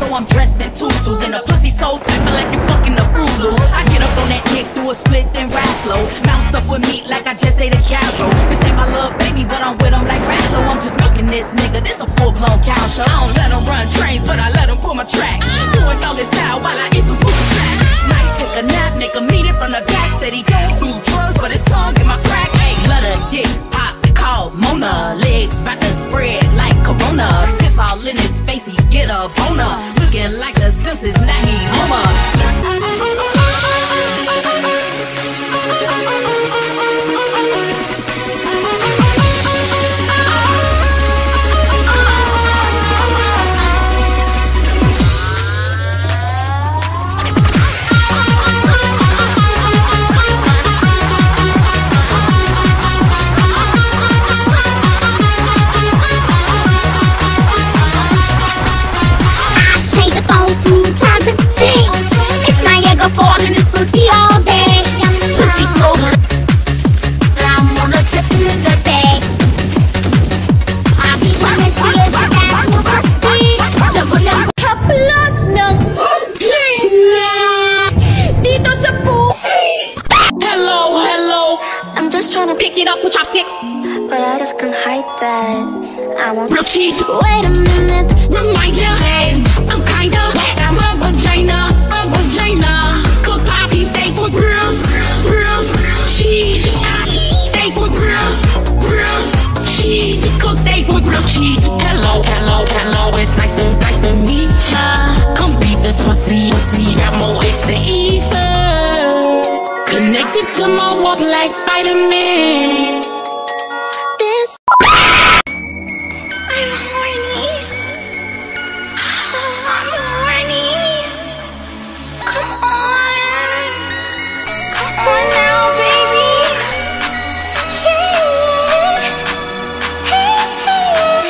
so I'm dressed in tutus. And the pussy so but like you fucking Fruit Loop. I get up on that dick, do a split, then ride slow. Mount stuff with meat like I just ate a cow. This ain't my little baby, but I'm with him like Ratlo. I'm just milking this nigga, this a full blown cow show. I don't let him run trains, but I let him pull my tracks. Doing doggy style while I just trying to pick it up with chopsticks. But I just can't hide that. I want Real cheese. Wait a minute. Remind ya, hey, I'm kinda, I'm a vagina, a vagina. Cook poppy, steak with grill, grill, cheese. Steak with grill, grill, cheese. Cook with grilled cheese. Hello, hello, hello, it's nice to, nice to meet ya. Come beat this pussy, pussy, got more eggs than Easter. Connected to my walls like Spider-Man. this. I'm horny. I'm horny. Come on. Come on now, baby. Yeah. Hey, hey.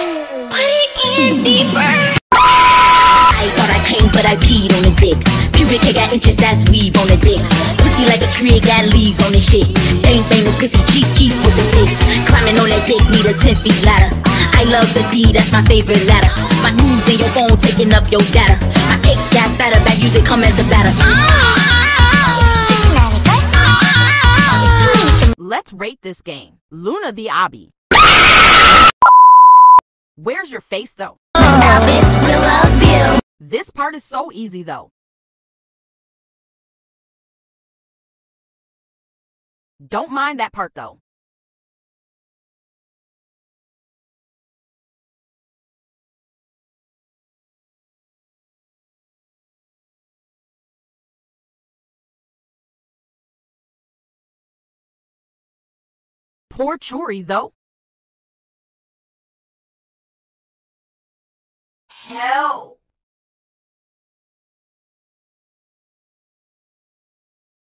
Put it in deeper. I thought I came, but I peed on the dick. Pubic hair got inches, that's weave on the dick. Pussy like a tree, got leaves on the shit. Bang bang, this pussy cheap cheap with the dick. Climbing on that dick, need a 10 feet ladder. I love the D, that's my favorite ladder. My news in your phone taking up your data. My ex got fatter, bad music come as a batter. Let's rate this game. Luna the Obby. Where's your face though? This will love you. This part is so easy though. Don't mind that part though. Poor Churi though. Hell.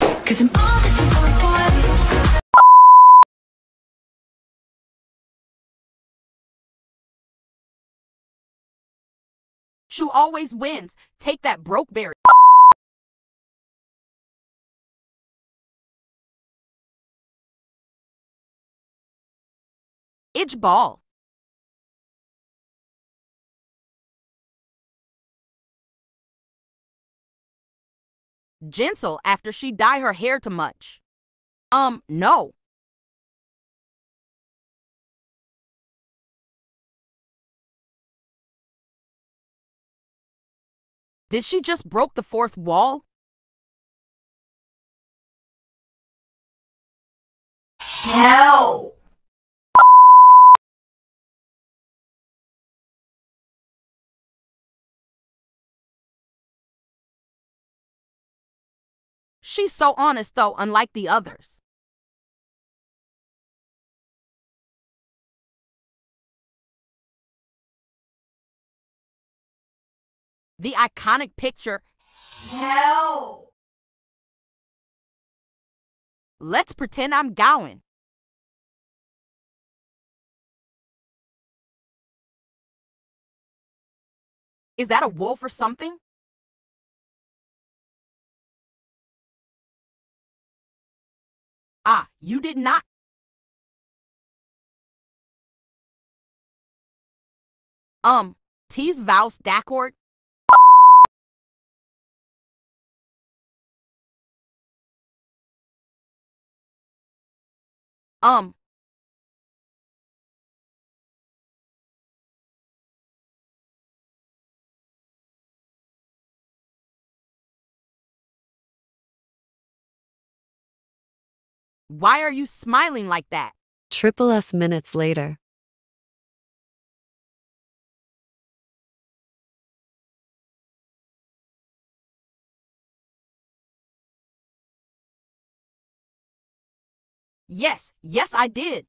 Cause I'm all that you want Shu always wins. Take that broke berry. Itch ball. Jinsel after she dye her hair too much. Um, no. Did she just broke the fourth wall? Hell! She's so honest though, unlike the others. The iconic picture. Hell! Let's pretend I'm Gowon. Is that a wolf or something? Ah, you did not Um, T's Vals Dacourt? Um, why are you smiling like that? Triple S minutes later. Yes, yes, I did.